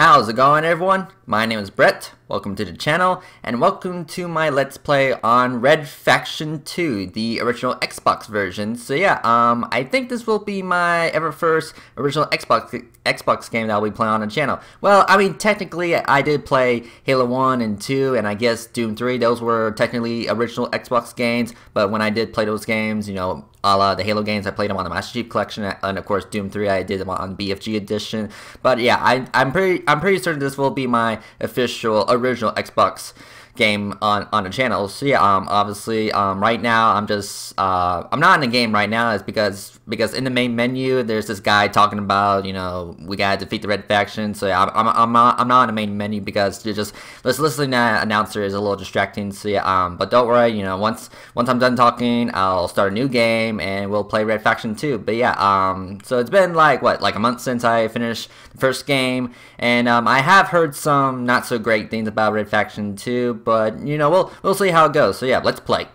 How's it going everyone? My name is Brett, welcome to the channel, and welcome to my Let's Play on Red Faction 2, the original Xbox version. So yeah, um, I think this will be my ever first original Xbox Xbox game that I'll be playing on the channel. Well, I mean, technically, I did play Halo 1 and 2, and I guess Doom 3, those were technically original Xbox games, but when I did play those games, you know, a la the Halo games, I played them on the Master Chief Collection, and of course Doom 3, I did them on BFG Edition. But yeah, I, I'm pretty, I'm pretty certain this will be my official original Xbox game on on the channel. So yeah, um, obviously, um, right now I'm just uh, I'm not in the game right now. Is because because in the main menu there's this guy talking about you know we gotta defeat the red faction. So yeah, I'm I'm, I'm not I'm not in the main menu because you just listening to announcer is a little distracting. So yeah, um, but don't worry, you know once once I'm done talking, I'll start a new game and we'll play Red Faction 2. But yeah, um, so it's been like what like a month since I finished the first game, and um, I have heard some not so great things about Red Faction 2 but you know, we'll we'll see how it goes. So yeah, let's play.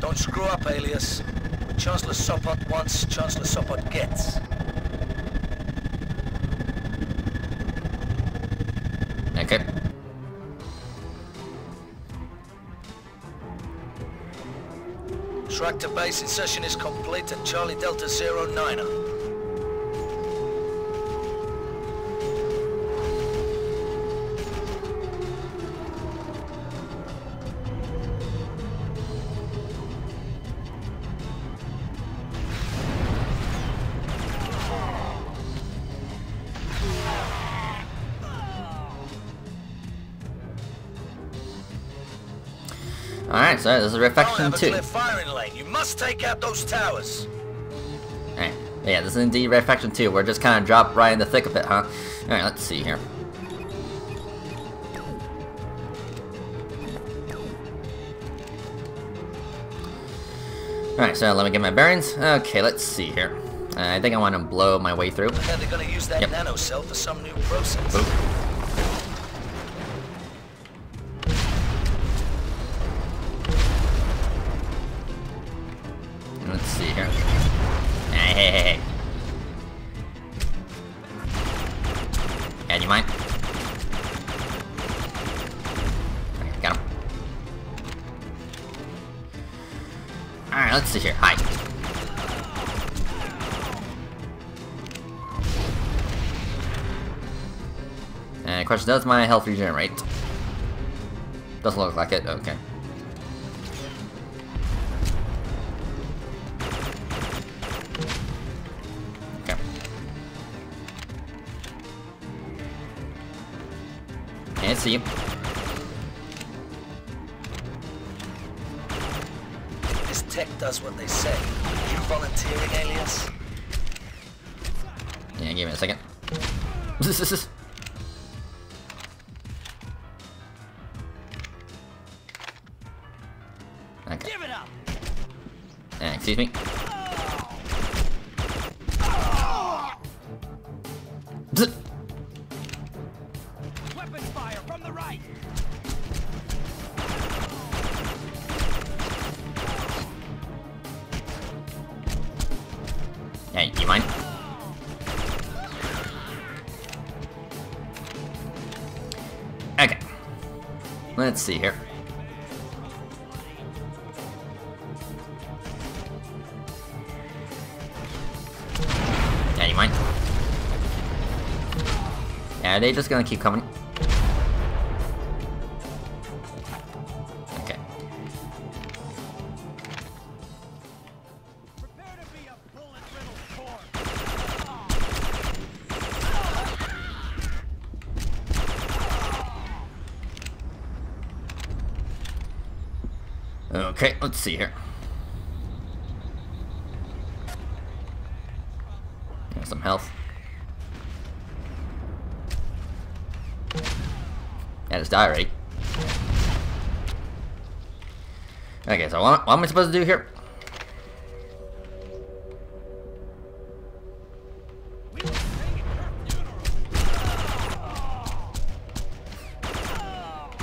Don't screw up, Alias. What Chancellor Sopot wants, Chancellor Sopot gets. Okay. Track to base insertion is complete at Charlie Delta Zero Niner. So this is Red Faction Don't have a 2. clear firing lane. You must take out those towers. Alright, yeah, this is indeed Red Faction 2. We're just kind of dropped right in the thick of it, huh? Alright, let's see here. Alright, so let me get my bearings. Okay, let's see here. Uh, I think I want to blow my way through. And they're gonna use that Yep. nano cell for some new process. Oop. Hey, do you? Okay, got him. Alright, let's see here. Hi. And question, does my health regenerate? Doesn't look like it. Okay. Can't see. This tech does what they say. You volunteering, Alias? Yeah, give me a second. okay. Give it up! Uh, excuse me. Zzz. Weapons Let's see here. Yeah, you mind? Yeah, they just gonna keep coming? Okay, let's see here. Got some health. Just die already. Okay, so what, what am I supposed to do here?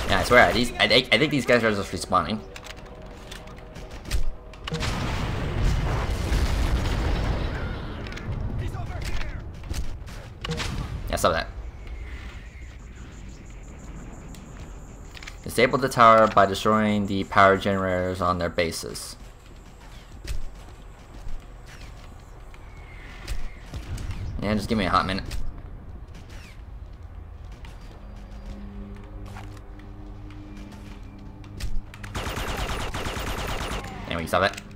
Yeah, I swear, these I I think these guys are just respawning. Saw that. Disable the tower by destroying the power generators on their bases. Yeah, just give me a hot minute. And we stop it.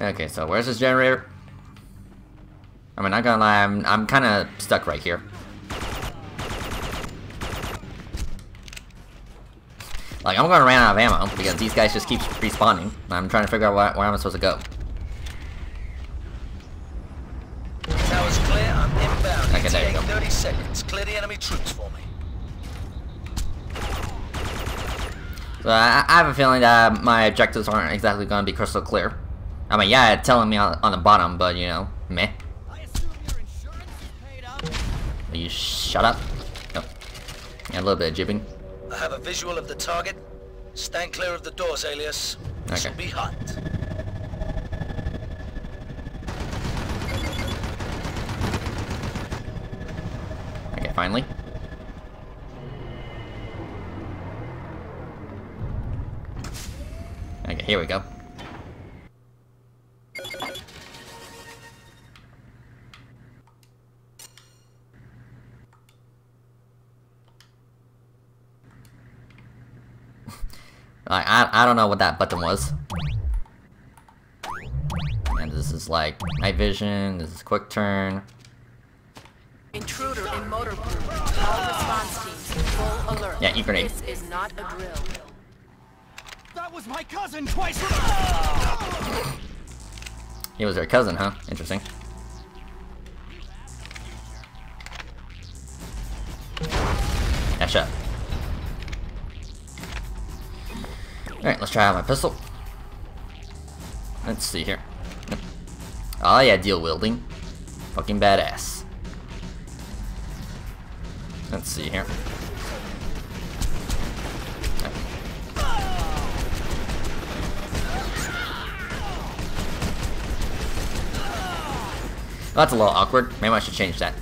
Okay, so where's this generator? I mean, not gonna lie, I'm, I'm kind of stuck right here. Like, I'm gonna run out of ammo because these guys just keep respawning. I'm trying to figure out where, where I'm supposed to go. Tower's clear, I'm inbound. Okay, there you go. 30 seconds. Clear the enemy troops for me. So I, I have a feeling that my objectives aren't exactly gonna be crystal clear. I mean, yeah, it's telling me on, on the bottom, but you know, meh. Will you shut up? Oh. Yeah, a little bit of jibbing. I have a visual of the target. Stand clear of the doors, Alias. Okay. be hot. Okay, finally. Okay, here we go. I, I I don't know what that button was. And this is like night vision. This is quick turn. Intruder in motor pool. All response teams, full alert. Yeah, eat grenade. This is not a drill. That was my cousin twice. He was her cousin, huh? Interesting. Yeah, shut. Alright, let's try out my pistol. Let's see here. Oh yeah, dual wielding. Fucking badass. Let's see here. That's a little awkward. Maybe I should change that.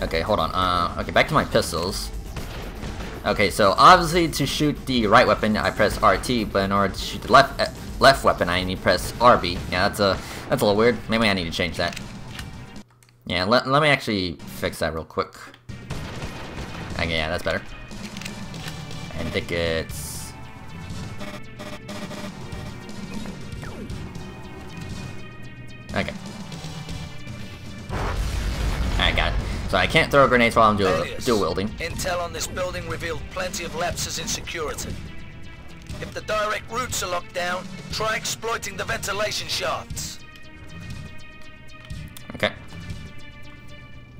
Okay, hold on. Uh, okay, back to my pistols. Okay, so obviously to shoot the right weapon, I press RT, but in order to shoot the left uh, left weapon, I need to press RB. Yeah, that's a that's a little weird. Maybe I need to change that. Yeah, let, let me actually fix that real quick. Okay, yeah, that's better. And think it's... I can't throw grenades while I'm dual, dual wielding. Intel on this building revealed plenty of lapses in security. If the direct routes are locked down, try exploiting the ventilation shafts. Okay.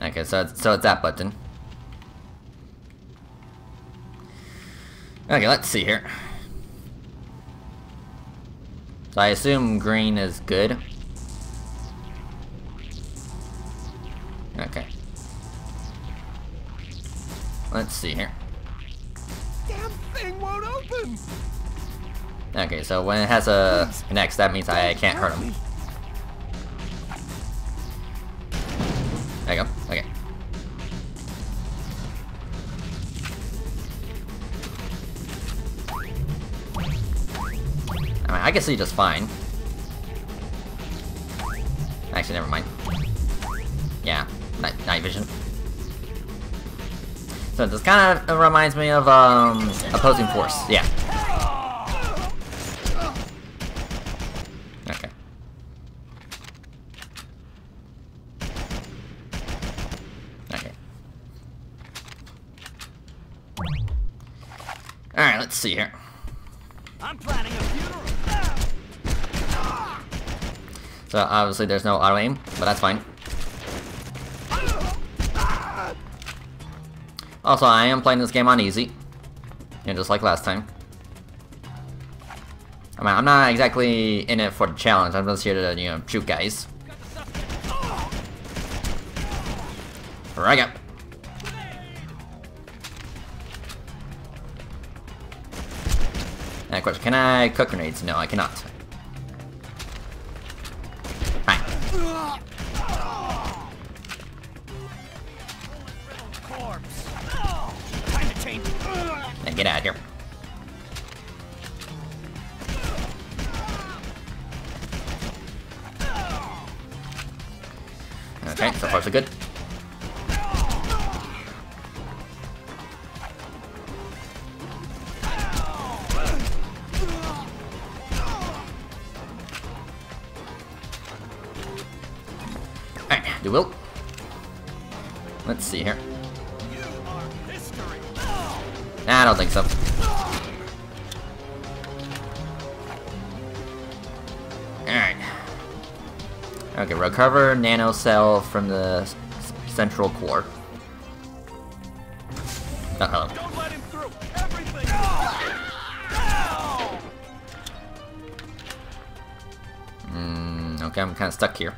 Okay, so it's, so it's that button. Okay, let's see here. So I assume green is good. Okay. Let's see here. Damn thing won't open. Okay, so when it has a an X, that means I can't hurt him. There you go. Okay. I mean, I can see just fine. Actually, never mind. Yeah, night, night vision. So this kind of reminds me of um, opposing force. Yeah. Okay. Okay. Alright, let's see here. I'm planning a funeral. So obviously there's no auto aim, but that's fine. Also, I am playing this game on easy. You know, just like last time. I mean, I'm not exactly in it for the challenge. I'm just here to, you know, shoot guys. Right up. And of course, can I cook grenades? No, I cannot. Get out of here. Okay, so far so good. Alright, do will. Let's see here. Nah, I don't think so. Alright. Okay, recover nano cell from the central core. Uh oh. Okay, I'm kind of stuck here.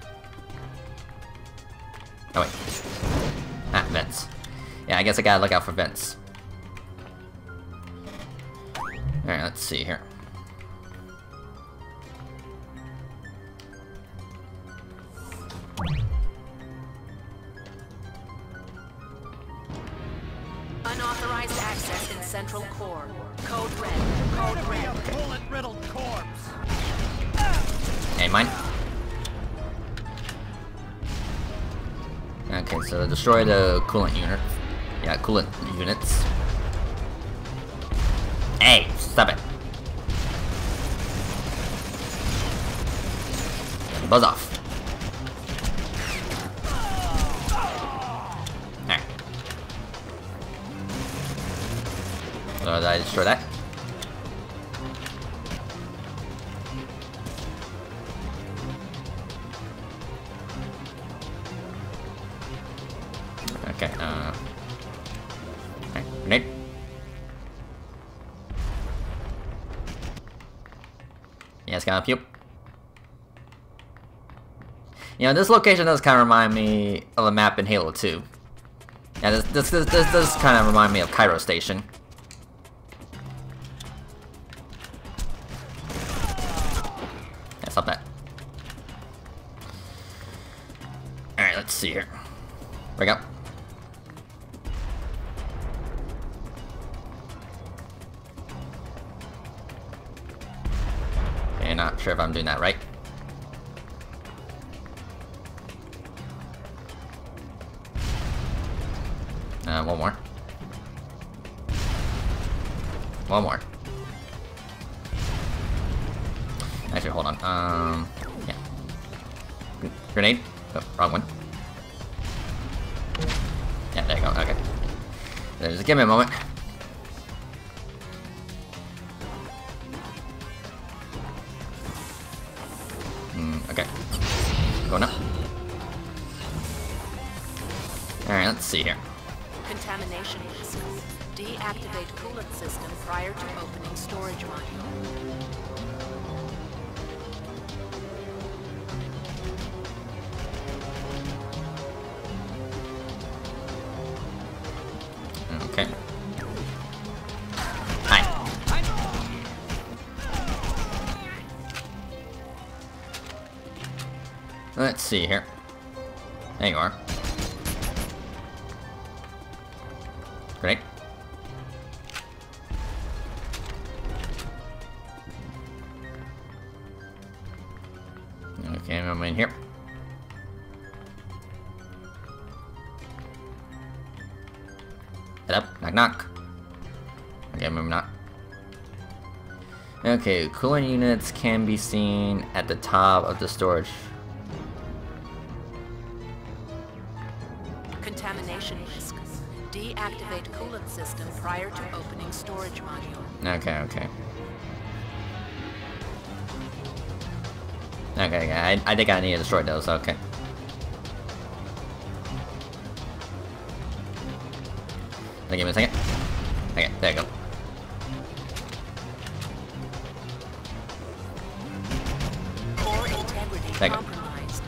Oh wait. Ah, vents. Yeah, I guess I gotta look out for vents. Alright, let's see here. Unauthorized access in Central Core. Code red. Code red. bullet-riddled corpse. Hey, mine. Okay, so destroy the coolant unit. Yeah, coolant units. Hey, stop it. Buzz off. Alright. So did I destroy that? Okay, uh... Can I you? Know, this location does kind of remind me of a map in Halo 2. Yeah, this this this, this does kind of remind me of Cairo Station. Yeah, stop that. Alright, let's see here. Break up. Sure if I'm doing that right. Uh, one more. One more. Actually, hold on. Um, yeah. Grenade? Oh, wrong one. Yeah, there you go. Okay. Just give me a moment. See here. Contamination risk. Deactivate coolant system prior to opening storage module. Okay. Hi. Let's see here. There you are. I'm in here. Up, knock knock. Okay, maybe not. Okay, cooling units can be seen at the top of the storage. Contamination risk. Deactivate coolant system prior to opening storage module. Okay, okay. Okay, I, I think I need to destroy those, okay. Okay, give me a second. Okay, there you go. Core integrity There you go. compromised.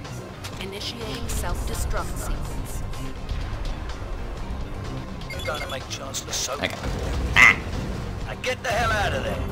Initiating self-destruct sequence. Gonna make Chancellor so Okay. Ah! Now get the hell out of there.